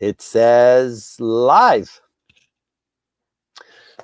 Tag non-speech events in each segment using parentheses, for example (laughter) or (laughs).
it says live.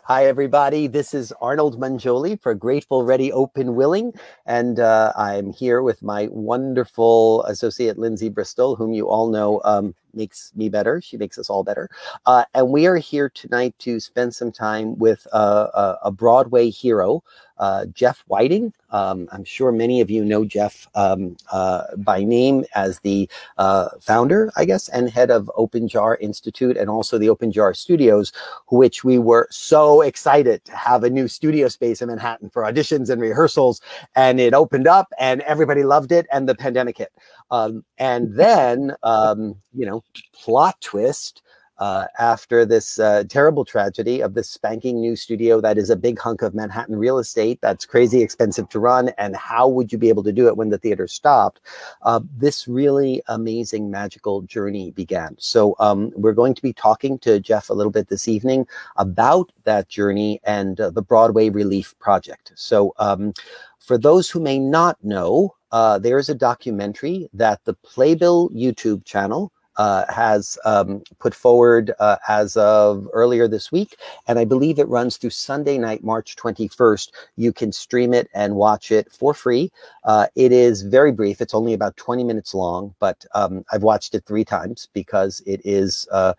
Hi, everybody. This is Arnold Mungioli for Grateful, Ready, Open, Willing. And uh, I'm here with my wonderful associate, Lindsay Bristol, whom you all know um, makes me better. She makes us all better. Uh, and we are here tonight to spend some time with a, a Broadway hero, uh, Jeff Whiting. Um, I'm sure many of you know Jeff um, uh, by name as the uh, founder, I guess, and head of Open Jar Institute and also the Open Jar Studios, which we were so excited to have a new studio space in Manhattan for auditions and rehearsals. And it opened up and everybody loved it and the pandemic hit. Um, and then, um, you know, plot twist, uh, after this uh, terrible tragedy of this spanking new studio that is a big hunk of Manhattan real estate that's crazy expensive to run. And how would you be able to do it when the theater stopped? Uh, this really amazing, magical journey began. So um, we're going to be talking to Jeff a little bit this evening about that journey and uh, the Broadway Relief Project. So um, for those who may not know, uh, there's a documentary that the Playbill YouTube channel uh, has um, put forward uh, as of earlier this week. And I believe it runs through Sunday night, March 21st. You can stream it and watch it for free. Uh, it is very brief. It's only about 20 minutes long, but um, I've watched it three times because it is uh,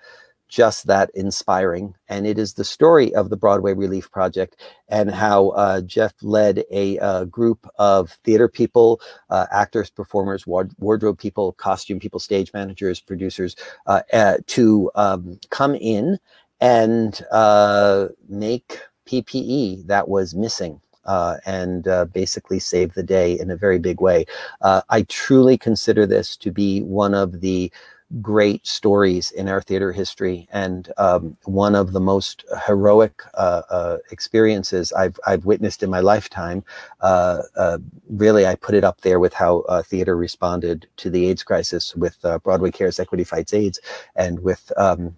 just that inspiring. And it is the story of the Broadway Relief Project and how uh, Jeff led a uh, group of theater people, uh, actors, performers, ward wardrobe people, costume people, stage managers, producers uh, uh, to um, come in and uh, make PPE that was missing. Uh, and uh, basically save the day in a very big way. Uh, I truly consider this to be one of the great stories in our theater history and um, one of the most heroic uh, uh, experiences I've, I've witnessed in my lifetime. Uh, uh really, I put it up there with how uh, theater responded to the AIDS crisis with uh, Broadway Cares Equity Fights AIDS and with um,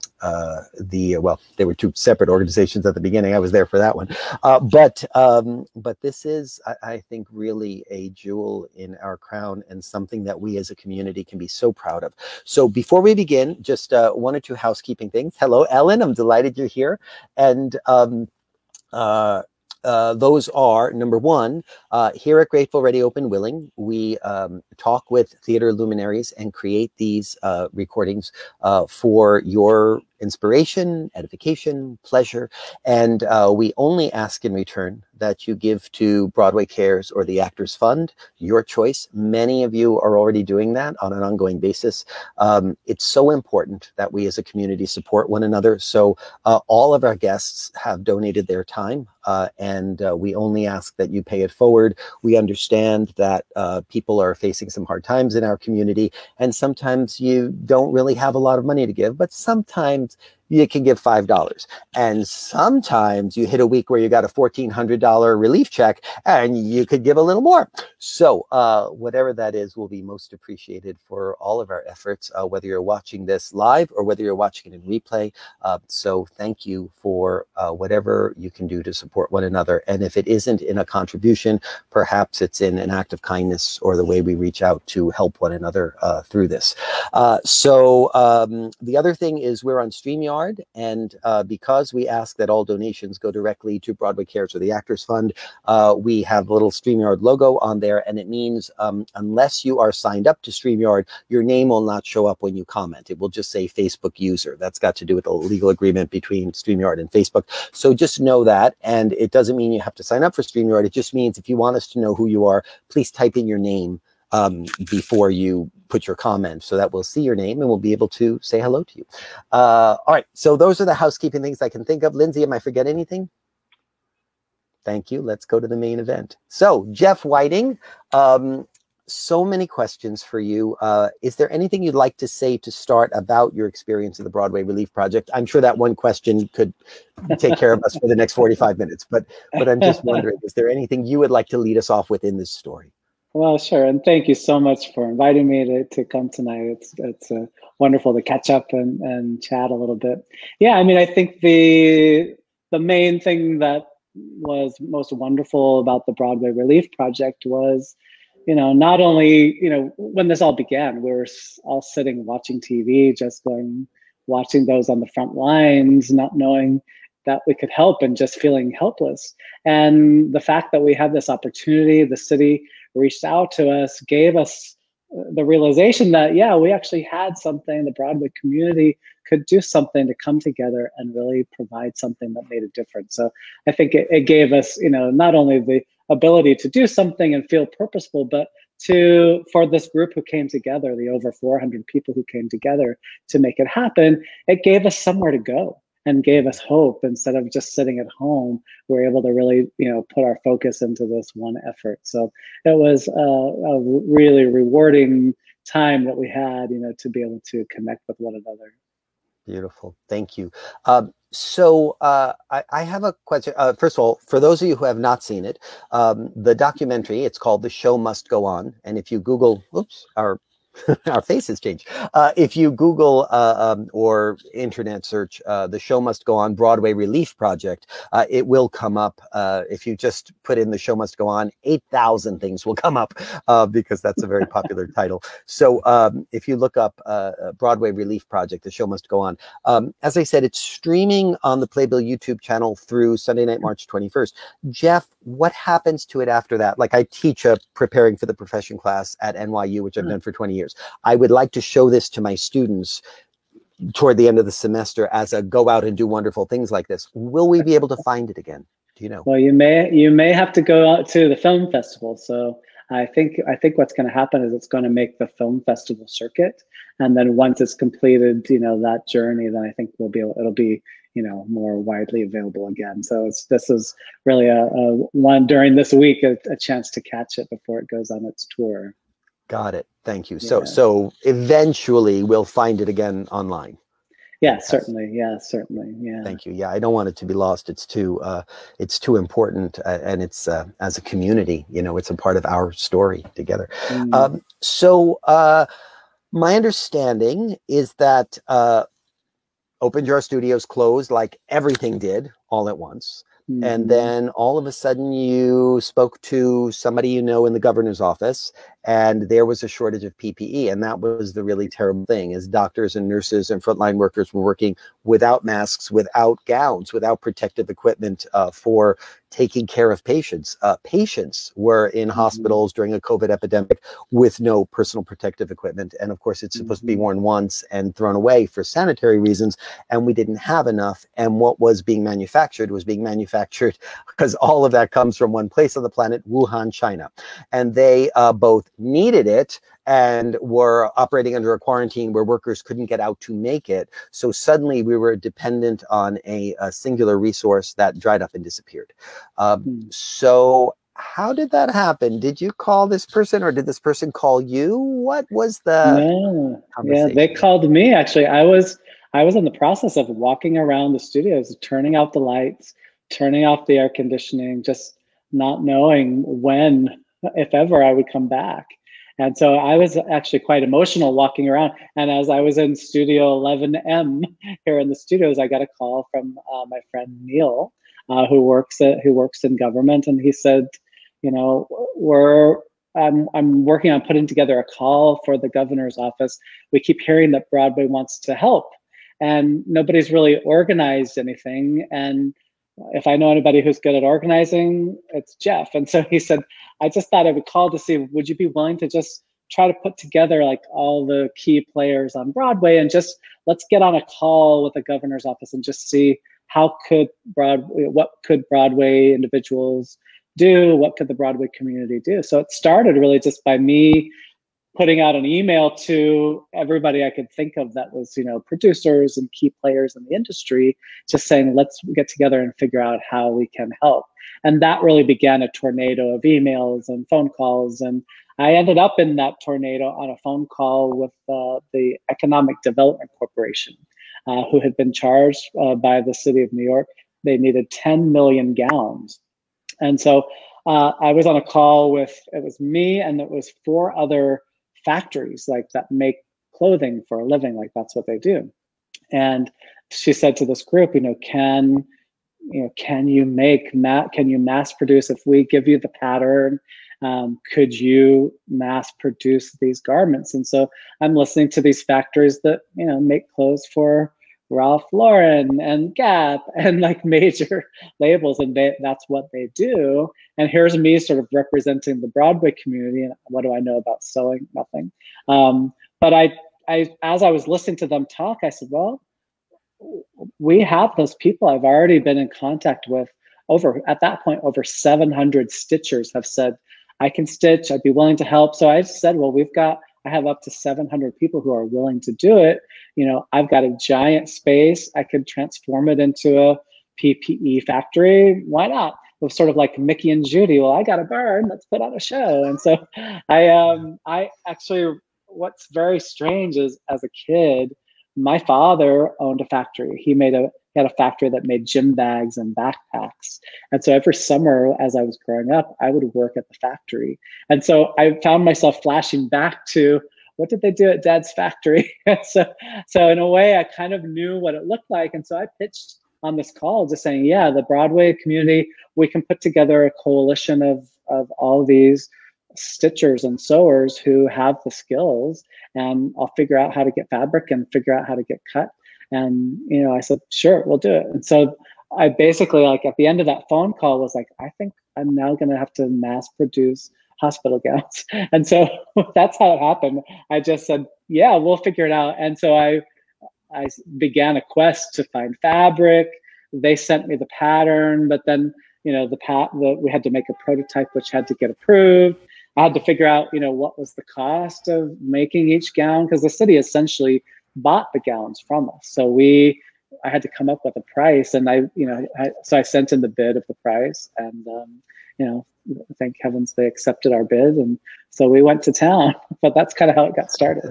the, well, there were two separate organizations at the beginning. I was there for that one. but, um, but this is, I, I think, really a jewel in our crown and something that we as a community can be so proud of. So before we begin, just uh, one or two housekeeping things. Hello, Ellen. I'm delighted you're here. And um, uh, uh, those are number one, uh, here at Grateful, Ready, Open, Willing, we um, talk with theater luminaries and create these uh, recordings uh, for your inspiration, edification, pleasure. And uh, we only ask in return that you give to Broadway Cares or the Actors Fund, your choice. Many of you are already doing that on an ongoing basis. Um, it's so important that we as a community support one another. So uh, all of our guests have donated their time uh, and uh, we only ask that you pay it forward. We understand that uh, people are facing some hard times in our community and sometimes you don't really have a lot of money to give, but sometimes you can give $5. And sometimes you hit a week where you got a $1,400 relief check and you could give a little more. So uh, whatever that is will be most appreciated for all of our efforts, uh, whether you're watching this live or whether you're watching it in replay. Uh, so thank you for uh, whatever you can do to support one another. And if it isn't in a contribution, perhaps it's in an act of kindness or the way we reach out to help one another uh, through this. Uh, so um, the other thing is we're on StreamYard StreamYard. And uh, because we ask that all donations go directly to Broadway Cares or the Actors Fund, uh, we have a little StreamYard logo on there. And it means um, unless you are signed up to StreamYard, your name will not show up when you comment. It will just say Facebook user. That's got to do with the legal agreement between StreamYard and Facebook. So just know that. And it doesn't mean you have to sign up for StreamYard. It just means if you want us to know who you are, please type in your name um, before you put your comment so that we'll see your name and we'll be able to say hello to you. Uh, all right, so those are the housekeeping things I can think of. Lindsay, am I forget anything? Thank you. Let's go to the main event. So Jeff Whiting, um, so many questions for you. Uh, is there anything you'd like to say to start about your experience of the Broadway Relief Project? I'm sure that one question could take care of us for the next 45 minutes, but but I'm just wondering, is there anything you would like to lead us off with in this story? Well, sure, and thank you so much for inviting me to, to come tonight. It's it's uh, wonderful to catch up and, and chat a little bit. Yeah, I mean, I think the the main thing that was most wonderful about the Broadway Relief Project was you know, not only, you know, when this all began, we were all sitting watching TV, just going, watching those on the front lines, not knowing that we could help and just feeling helpless. And the fact that we had this opportunity, the city reached out to us, gave us uh, the realization that, yeah, we actually had something, the Broadway community could do something to come together and really provide something that made a difference. So I think it, it gave us, you know, not only the ability to do something and feel purposeful, but to for this group who came together, the over 400 people who came together to make it happen, it gave us somewhere to go and gave us hope instead of just sitting at home we're able to really you know put our focus into this one effort so it was a, a really rewarding time that we had you know to be able to connect with one another beautiful thank you um, so uh, I, I, have a question. Uh, first of all, for those of you who have not seen it, um, the documentary, it's called The Show Must Go On. And if you Google, oops, our (laughs) our faces change. Uh, if you Google uh, um, or internet search uh, the show must go on Broadway Relief Project, uh, it will come up. Uh, if you just put in the show must go on, 8,000 things will come up (laughs) uh, because that's a very popular title. So um, if you look up Broadway Relief Project, the show must go on. Um, as I said, it's streaming on the Playbill YouTube channel through Sunday night, March 21st. Jeff, what happens to it after that? Like I teach a preparing for the profession class at NYU, which I've mm. done for 20 years. I would like to show this to my students toward the end of the semester as a go out and do wonderful things like this. Will we be able to find it again? Do you know? Well, you may you may have to go out to the film festival. So I think I think what's going to happen is it's going to make the film festival circuit, and then once it's completed, you know that journey, then I think we'll be it'll be you know more widely available again. So it's this is really a, a one during this week a, a chance to catch it before it goes on its tour. Got it. Thank you. So yeah. so eventually we'll find it again online. Yeah, yes. certainly. Yeah, certainly. Yeah. Thank you. Yeah, I don't want it to be lost. It's too uh, it's too important, uh, and it's uh, as a community, you know, it's a part of our story together. Mm. Um, so uh, my understanding is that uh, Open Jar Studios closed like everything did all at once. Mm-hmm. And then all of a sudden, you spoke to somebody you know in the governor's office, and there was a shortage of PPE. And that was the really terrible thing: is doctors and nurses and frontline workers were working without masks, without gowns, without protective equipment uh, for taking care of patients. Uh, patients were in mm-hmm. hospitals during a COVID epidemic with no personal protective equipment. And of course, it's supposed mm-hmm. to be mm-hmm. worn once and thrown away for sanitary reasons. And we didn't have enough. And what was being manufactured was being manufactured (laughs) because all of that comes from one place on the planet, Wuhan, China. And they uh, both needed it and were operating under a quarantine where workers couldn't get out to make it. So suddenly we were dependent on a, a singular resource that dried up and disappeared. Um, hmm. so how did that happen? Did you call this person or did this person call you? What was the yeah, yeah they called me actually. I was I was in the process of walking around the studios, turning out the lights, turning off the air conditioning, just not knowing when, if ever, I would come back. And so I was actually quite emotional walking around. And as I was in Studio 11M here in the studios, I got a call from uh, my friend Neil, uh, who works at, who works in government, and he said, you know, we're I'm I'm working on putting together a call for the governor's office. We keep hearing that Broadway wants to help, and nobody's really organized anything. And if I know anybody who's good at organizing, it's Jeff. And so he said, I just thought I would call to see, would you be willing to just try to put together like all the key players on Broadway and just let's get on a call with the governor's office and just see how could Broadway, what could Broadway individuals do? What could the Broadway community do? So it started really just by me putting out an email to everybody I could think of that was, you know, producers and key players in the industry, just saying, let's get together and figure out how we can help. And that really began a tornado of emails and phone calls. And I ended up in that tornado on a phone call with uh, the Economic Development Corporation, uh, who had been charged uh, by the city of New York. They needed 10 million gowns. And so uh, I was on a call with, it was me and it was four other factories like that make clothing for a living like that's what they do and she said to this group you know can you know can you make can you mass produce if we give you the pattern um, could you mass produce these garments? And so I'm listening to these factories that you know make clothes for Ralph Lauren and Gap (laughs) and like major (laughs) labels, and they, that's what they do. And here's me sort of representing the Broadway community. And what do I know about sewing? Nothing. Um, but I, I, as I was listening to them talk, I said, well, we have those people. I've already been in contact with over at that point over 700 stitchers have said I can stitch. I'd be willing to help. So I said, well, we've got, I have up to 700 people who are willing to do it. You know, I've got a giant space. I could transform it into a PPE factory. Why not? It was sort of like Mickey and Judy. Well, I got a barn. Let's put on a show. And so (laughs) I, um, I actually, what's very strange is as a kid, my father owned a factory. He made a he had a factory that made gym bags and backpacks. And so every summer as I was growing up, I would work at the factory. And so I found myself flashing back to what did they do at dad's factory? (laughs) so so in a way I kind of knew what it looked like. And so I pitched on this call just saying, yeah, the Broadway community, we can put together a coalition of of all these stitchers and sewers who have the skills and I'll figure out how to get fabric and figure out how to get cut. And, you know, I said, sure, we'll do it. And so I basically like at the end of that phone call was like, I think I'm now going to have to mass produce hospital (laughs) gowns. And so (laughs) that's how it happened. I just said, yeah, we'll figure it out. And so I, I began a quest to find fabric. They sent me the pattern, but then, you know, the pat, the, we had to make a prototype, which had to get approved. I had to figure out, you know, what was the cost of making each gown because the city essentially bought the gowns from us. So we, I had to come up with a price, and I, you know, I, so I sent in the bid of the price, and um, you know, thank heavens they accepted our bid, and so we went to town. (laughs) But that's kind of how it got started.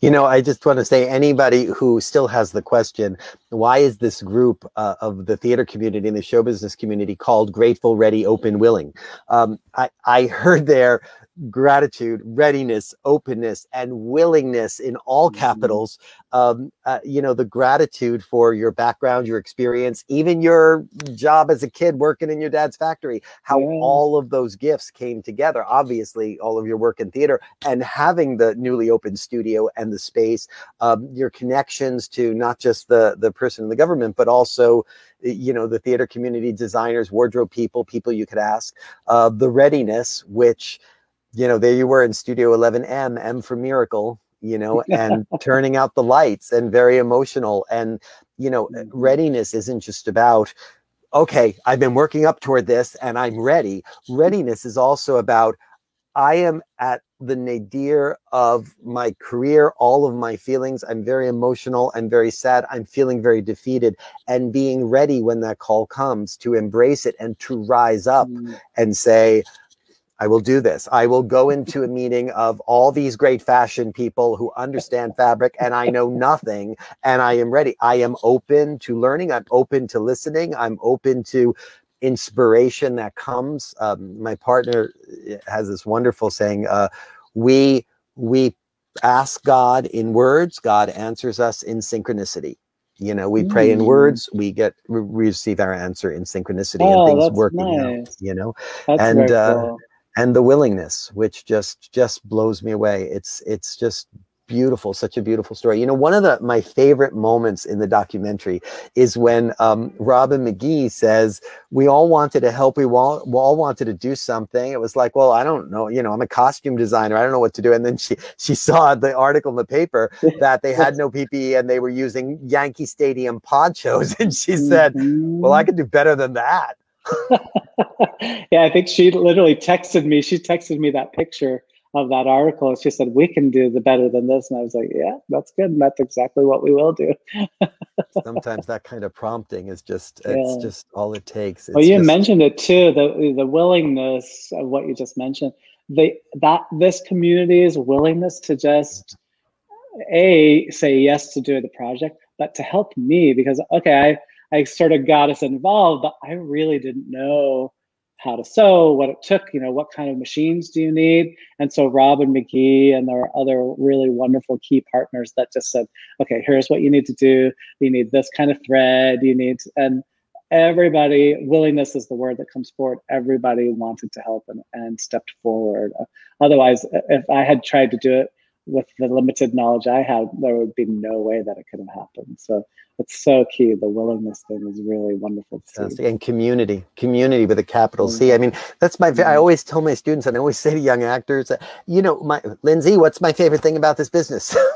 You know, I just want to say, anybody who still has the question, why is this group uh, of the theater community and the show business community called Grateful, Ready, Open, Willing? Um, I, I heard there gratitude, readiness, openness, and willingness in all mm-hmm. capitals. Um, uh, you know, the gratitude for your background, your experience, even your job as a kid working in your dad's factory, how yeah. all of those gifts came together. Obviously, all of your work in theater and having the newly opened studio and the space, um, your connections to not just the, the person in the government, but also you know the theater community designers wardrobe people people you could ask uh, the readiness which you know, there you were in Studio 11M, M for Miracle, you know, and (laughs) turning out the lights and very emotional. And, you know, mm-hmm. readiness isn't just about, okay, I've been working up toward this and I'm ready. Readiness is also about, I am at the nadir of my career, all of my feelings. I'm very emotional. I'm very sad. I'm feeling very defeated and being ready when that call comes to embrace it and to rise up mm. and say, I will do this. I will go (laughs) into a meeting of all these great fashion people who understand fabric and I know nothing and I am ready. I am open to learning. I'm open to listening. I'm open to inspiration that comes. Um, my partner eh, has this wonderful saying, uh, we, we ask God in words, God answers us in synchronicity. You know, we pray in mm. words, we get we receive our answer in synchronicity oh, and things working nice. out, you know. That's and uh, cool and the willingness which just just blows me away. It's it's just beautiful such a beautiful story. You know one of the my favorite moments in the documentary is when um, robin mcgee says we all wanted to help. We all, we all wanted to do something. It was like well i don't know you know i'm a costume designer. I don't know what to do. And then she she saw the article in the paper (laughs) that they had no ppe and they were using yankee stadium ponchos. (laughs) And she said well i mm-hmm. could do better than that (laughs) yeah, I think she literally texted me. She texted me that picture of that article. She said, "We can do the better than this," and I was like, "Yeah, that's good. And that's exactly what we will do." (laughs) Sometimes that kind of prompting is just—it's yeah. just all it takes. It's well, you just... mentioned it too. The the willingness of what you just mentioned. They that this community's willingness to just a say yes to do the project, but to help me because okay, I I sort of got us involved, but I really didn't know how to sew, what it took, you know, what kind of machines do you need? And so Robin McGee and there are other really wonderful key partners that just said, okay, here's what you need to do. You need this kind of thread. You need, and everybody willingness is the word that comes forward everybody wanted to help and, and stepped forward otherwise if i had tried to do it with the limited knowledge i had there would be no way that it could have happened so it's so key the willingness thing is really wonderful and community community with a capital mm-hmm. c i mean that's my mm-hmm. i always tell my students and i always (laughs) say to young actors you know my lindsay what's my favorite thing about this business (laughs)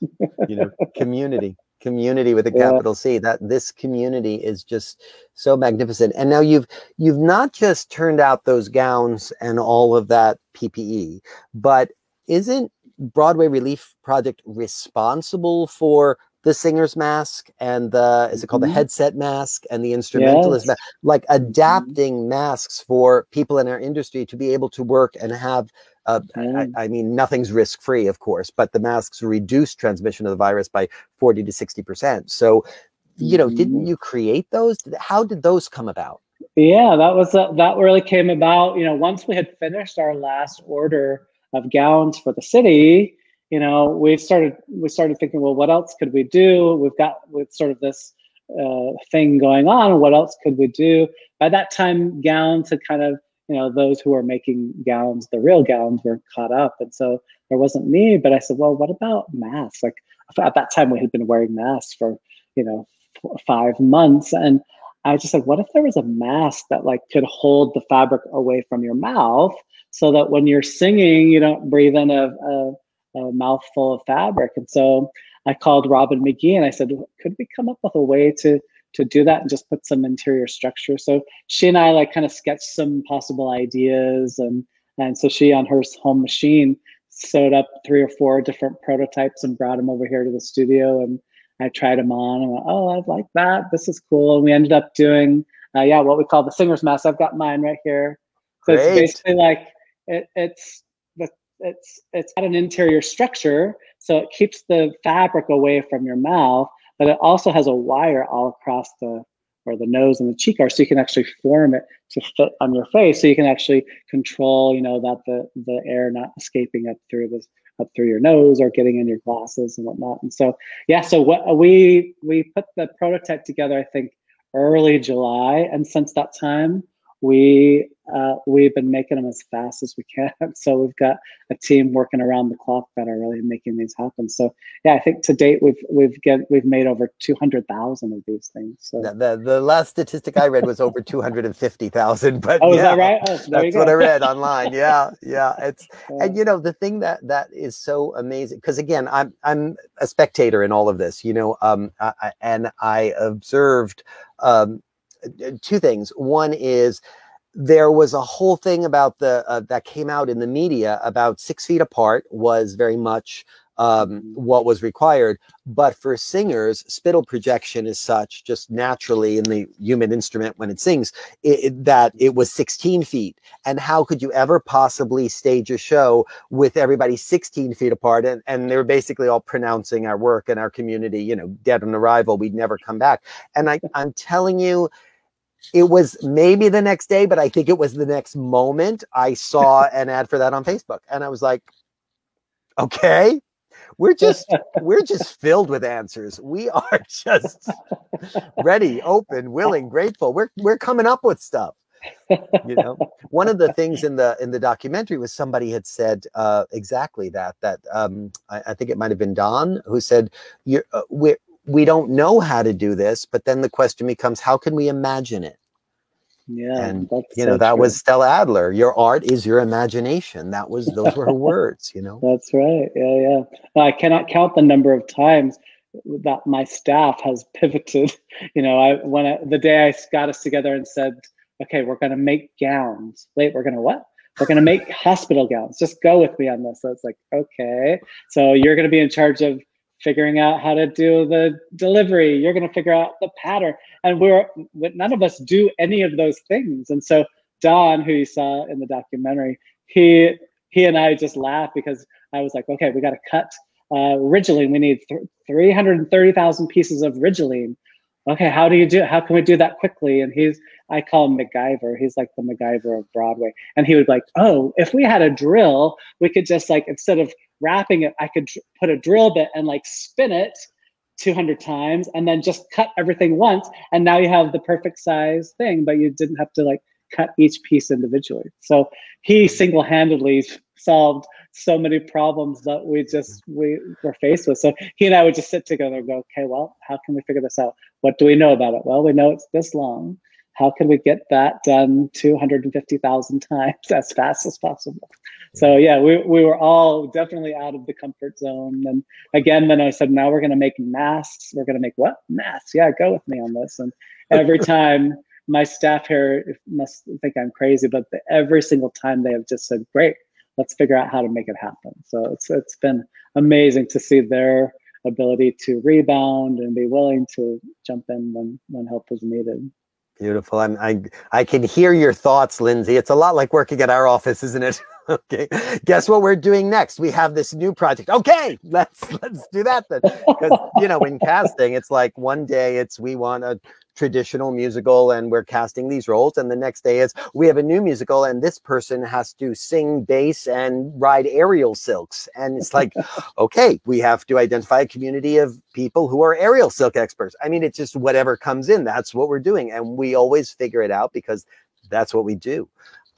(laughs) you know community community with a capital yeah. C. That this community is just so magnificent. And now you've you've not just turned out those gowns and all of that PPE, but isn't Broadway Relief Project responsible for the singer's mask and the is it called mm-hmm. the headset mask and the instrumentalist yes. mask, like mm-hmm. adapting mm-hmm. masks for people in our industry to be able to work and have uh, mm. I, I, mean, nothing's risk free, of course, but the masks reduce transmission of the virus by 40 to 60%. So, you know, mm-hmm. didn't you create those? How did those come about? Yeah, that was uh, that really came about. You know, once we had finished our last order of gowns for the city, you know, we started we started thinking, well, what else could we do? We've got with sort of this uh, thing going on. What else could we do? By that time, gowns had kind of you know those who are making gowns the real gowns were caught up and so there wasn't me but i said well what about masks like at that time we had been wearing masks for you know five months and i just said what if there was a mask that like could hold the fabric away from your mouth so that when you're singing you don't breathe in a, a, a mouthful of fabric and so i called robin mcgee and i said could we come up with a way to to do that and just put some interior structure. So she and I like kind of sketched some possible ideas and and so she on her home machine sewed up three or four different prototypes and brought them over here to the studio and I tried them on and went, oh, I like that. This is cool. And we ended up doing, uh, yeah, what we call the singer's mask. I've got mine right here. So Great. it's basically like it, it's the it's it's got an interior structure, so it keeps the fabric away from your mouth, but it also has a wire all across the where the nose and the cheek are, so you can actually form it to fit on your face. So you can actually control, you know, that the the air not escaping up through this up through your nose or getting in your glasses and whatnot. And so, yeah, so what uh, we we put the prototype together, I think, early July, and since that time, we uh, we've been making them as fast as we can. (laughs) So we've got a team working around the clock that are really making these happen. So yeah, I think to date we've we've get we've made over two hundred thousand of these things. So the, the, the last statistic I read was over (laughs) two hundred and fifty thousand. But oh, yeah, is that right? Oh, that's what I read online. Yeah, yeah. It's (laughs) and you know the thing that that is so amazing because again I'm I'm a spectator in all of this. You know, um, I, and I observed um two things. One is there was a whole thing about the uh, that came out in the media about six feet apart was very much um, mm-hmm. what was required. But for singers, spittle projection is such just naturally in the human instrument when it sings it, it, that it was 16 feet. And how could you ever possibly stage a show with everybody 16 feet apart? And, and they were basically all pronouncing our work and our community, you know, dead on arrival. We'd never come back. And I, I'm telling you, it was maybe the next day, but I think it was the next moment I saw (laughs) an ad for that on Facebook. And I was like, okay, we're just we're just filled with answers. We are (laughs) just ready, open, willing, grateful. We're we're coming up with stuff. you know one of the things in the in the documentary was somebody had said uh, exactly that that um, I, I, think it might have been don who said you're uh, we're we don't know how to do this, but then the question becomes, how can we imagine it? Yeah, and you know so that true. was Stella Adler. Your art is your imagination. That was those were her words. You know. That's right. Yeah, yeah. I cannot count the number of times that my staff has (laughs) pivoted. You know, I when I, the day I got us together and said, "Okay, we're going to make gowns." Wait, we're going to what? We're going to make hospital gowns. Just go with me on this. So it's like, okay, so you're going to be in charge of figuring out how to do the delivery. You're going to figure out the pattern. And we're none of us do any of those things. And so Don, who you saw in the documentary, he he and I just laughed because I was like, okay, we got to cut uh, Ridgeline. We need th- 330,000 pieces of Ridgeline. Okay, how do you do it? How can we do that quickly? And he's, I call him MacGyver. He's like the MacGyver of Broadway. And he would like, oh, if we had a drill, we could just like, instead of wrapping it, I could put a drill bit and like spin it 200 times and then just cut everything once and now you have the perfect size thing but you didn't have to like cut each piece individually. So he hmm. single-handedly solved so many problems that we just hmm. we were faced with. So he and i would just sit together and go okay well how can we figure this out? What do we know about it? Well we know it's this long how can we get that done 250,000 times (laughs) as fast as possible? So yeah, we, we were all definitely out of the comfort zone. And again, then I said, now we're going to make masks. We're going to make what? Masks. Yeah, go with me on this. And every (laughs) time my staff here must think I'm crazy, but the, every single time they have just said, great, let's figure out how to make it happen. So it's, it's been amazing to see their ability to rebound and be willing to jump in when, when help was needed. Beautiful. I'm, I I can hear your thoughts, Lindsay. It's a lot like working at our office, isn't it? (laughs) okay. Guess what we're doing next? We have this new project. Okay, let's let's do that then. Because you know, in casting, it's like one day it's we want a traditional musical and we're casting these roles and the next day is we have a new musical and this person has to sing bass and ride aerial silks and it's like (laughs) okay we have to identify a community of people who are aerial silk experts i mean it's just whatever comes in that's what we're doing and we always figure it out because that's what we do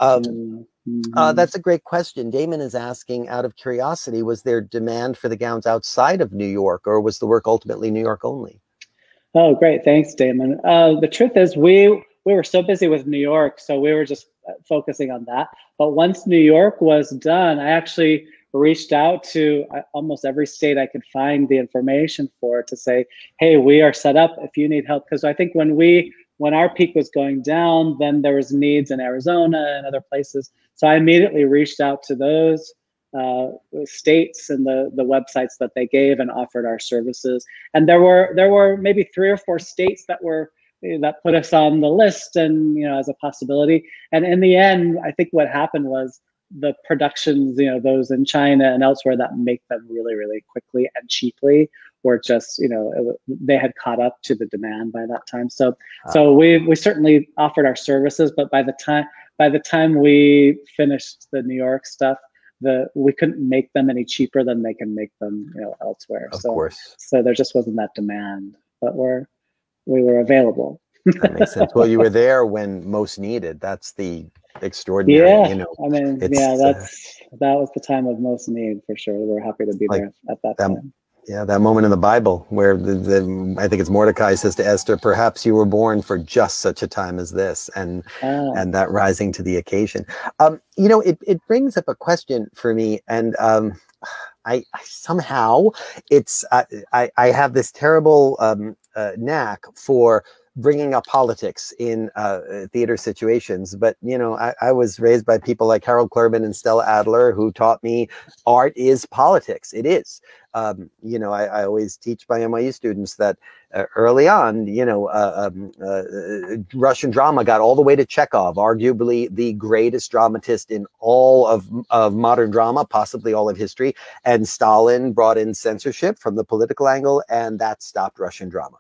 um, mm-hmm. uh, that's a great question. Damon is asking out of curiosity, was there demand for the gowns outside of New York or was the work ultimately New York only? Oh, great. Thanks, Damon. Uh, the truth is, we we were so busy with New York, so we were just uh, focusing on that. But once New York was done, I actually reached out to uh, almost every state I could find the information for to say, "Hey, we are set up if you need help." Because I think when we when our peak was going down, then there was needs in Arizona and other places. So I immediately reached out to those uh, states and the the websites that they gave and offered our services. And there were there were maybe three or four states that were that put us on the list and you know as a possibility. And in the end, I think what happened was the productions, you know, those in China and elsewhere that make them really really quickly and cheaply were just you know they had caught up to the demand by that time. So so we we certainly offered our services, but by the time by the time we finished the New York stuff, the we couldn't make them any cheaper than they can make them you know elsewhere. Of so course. so there just wasn't that demand but we're we were available. That makes sense. Well you were (laughs) there when most needed. That's the extraordinary yeah you know i mean yeah uh, that's uh, that was the time of most need for sure. We are happy to be like there at that, that time yeah, that moment in the Bible where the, the, I think it's Mordecai says to Esther, "Perhaps you were born for just such a time as this," and oh. and that rising to the occasion. Um, you know, it it brings up a question for me, and um, I, I, somehow it's I, I, I have this terrible um, uh, knack for bringing up politics in uh, theater situations. But you know, I, I, was raised by people like Harold Clurman and Stella Adler, who taught me art is politics. It is. Um, you know, I, I, always teach my NYU students that uh, early on, you know, uh, um, uh, Russian drama got all the way to Chekhov, arguably the greatest dramatist in all of, of modern drama, possibly all of history. And Stalin brought in censorship from the political angle, and that stopped Russian drama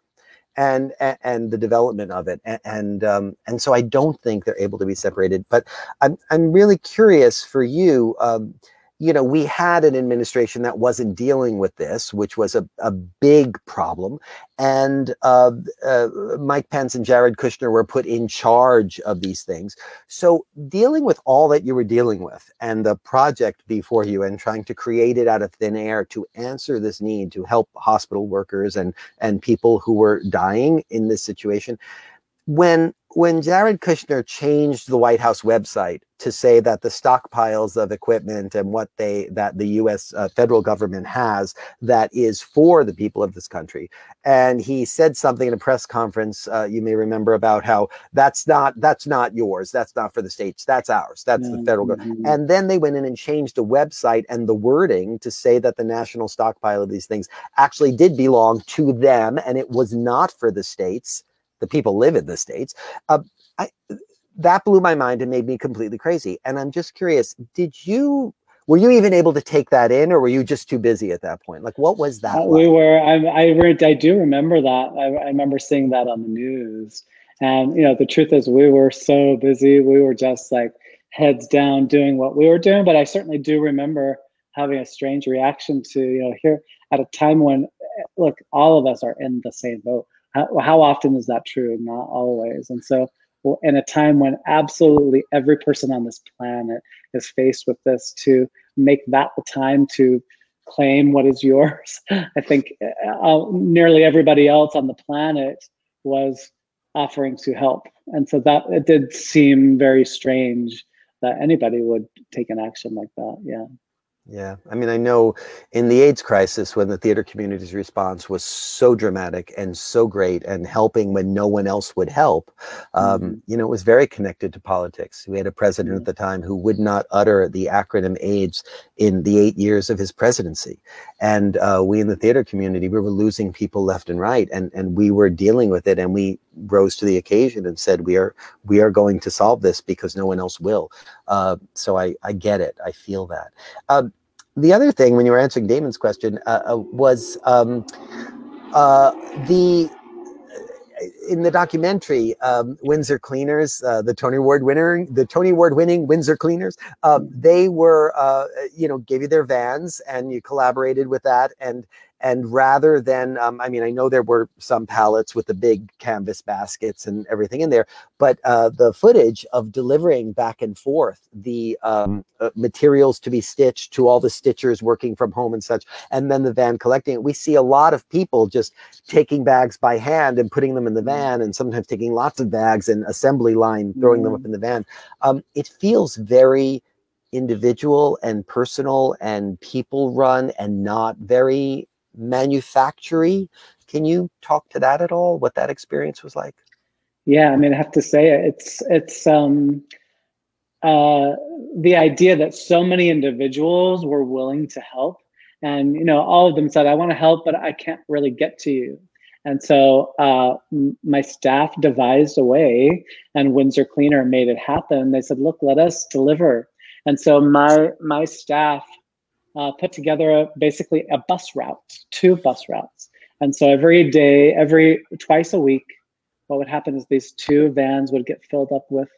and and the development of it and and, um, and so I don't think they're able to be separated. But I'm I'm really curious for you. Um, you know, we had an administration that wasn't dealing with this, which was a, a big problem. And uh, uh, Mike Pence and Jared Kushner were put in charge of these things. So, dealing with all that you were dealing with and the project before you and trying to create it out of thin air to answer this need to help hospital workers and, and people who were dying in this situation, when when Jared Kushner changed the White House website to say that the stockpiles of equipment and what they that the U.S. Uh, federal government has that is for the people of this country, and he said something in a press conference, uh, you may remember about how that's not that's not yours, that's not for the states, that's ours, that's mm-hmm. the federal government. And then they went in and changed the website and the wording to say that the national stockpile of these things actually did belong to them, and it was not for the states the people live in the states. Uh, I, that blew my mind and made me completely crazy. And I'm just curious, did you were you even able to take that in or were you just too busy at that point like what was that uh, like? we were I, I, I do remember that I, I, remember seeing that on the news and you know the truth is we were so busy we were just like heads down doing what we were doing but i certainly do remember having a strange reaction to you know here at a time when look, all of us are in the same boat. How, how often is that true? Not always. And so, in a time when absolutely every person on this planet is faced with this, to make that the time to claim what is yours, (laughs) I think uh, nearly everybody else on the planet was offering to help. And so that it did seem very strange that anybody would take an action like that. Yeah. Yeah, I mean, I know in the AIDS crisis, when the theater community's response was so dramatic and so great and helping when no one else would help, um, mm-hmm. you know, it was very connected to politics. We had a president mm-hmm. at the time who would not utter the acronym AIDS in the eight years of his presidency. And uh, we in the theater community, we were losing people left and right, and, and we were dealing with it. And we rose to the occasion and said, we are, we are going to solve this because no one else will. Uh, so I, I get it. I feel that. Um, the other thing when you were answering Damon's question uh, uh, was um, uh, the in the documentary um, Windsor Cleaners, uh, the Tony Award winner, the Tony Award winning Windsor Cleaners, um, they were uh, you know gave you their vans and you collaborated with that and and rather than, um, I mean, I know there were some pallets with the big canvas baskets and everything in there, but uh, the footage of delivering back and forth the um, uh, materials to be stitched to all the stitchers working from home and such, and then the van collecting it, we see a lot of people just taking bags by hand and putting them in the mm. van, and sometimes taking lots of bags and assembly line, throwing mm. them up mm. in the van. Um, it feels very individual and personal and people run and not very manufacturing. Can you talk to that at all? What that experience was like? Yeah, I mean, I have to say it's it's um, uh, the idea that so many individuals were willing to help, and you know, all of them said, "I want to help, but I can't really get to you." And so uh, my staff devised a way, and Windsor Cleaner made it happen. They said, "Look, let us deliver." And so my my staff uh, put together a, basically a bus route, two bus routes. And so every day, every twice a week, what would happen is these two vans would get filled up with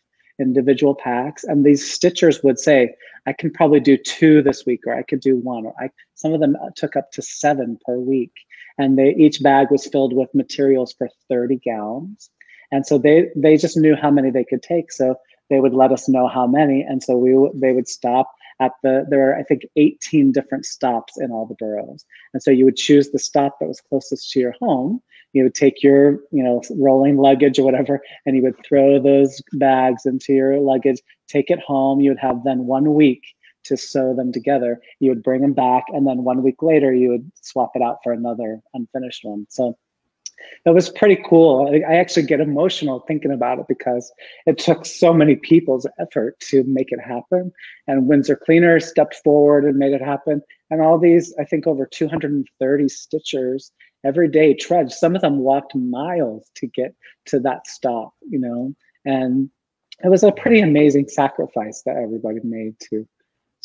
individual packs, and these stitchers would say, "I can probably do two this week, or I could do one." Or I, some of them uh, took up to seven per week, and they each bag was filled with materials for 30 gallons. And so they they just knew how many they could take, so they would let us know how many, and so we they would stop at the there are i think 18 different stops in all the boroughs. And so you would choose the stop that was closest to your home. You would take your you know rolling luggage or whatever and you would throw those bags into your luggage take it home. You would have then one week to sew them together. You would bring them back and then one week later you would swap it out for another unfinished one. So it was pretty cool. I actually get emotional thinking about it because it took so many people's effort to make it happen. And Windsor Cleaner stepped forward and made it happen. And all these, I think over 230 stitchers every day trudged. Some of them walked miles to get to that stop, you know. And it was a pretty amazing sacrifice that everybody made to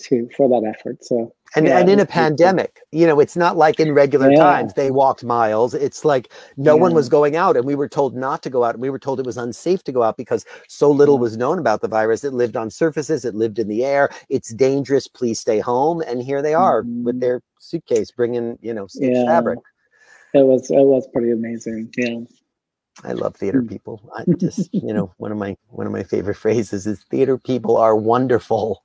to for that effort. So and, yeah, and in a pandemic, you know, it's not like in regular yeah. times they walked miles. It's like no yeah. one was going out, and we were told not to go out. And we were told it was unsafe to go out because so little was known about the virus. It lived on surfaces, it lived in the air. It's dangerous. Please stay home. And here they are mm-hmm. with their suitcase, bringing you know fabric. It was it was pretty amazing. Yeah. I love theater hmm. people. I just, you know, one of my one of my favorite (laughs) phrases is theater people are wonderful.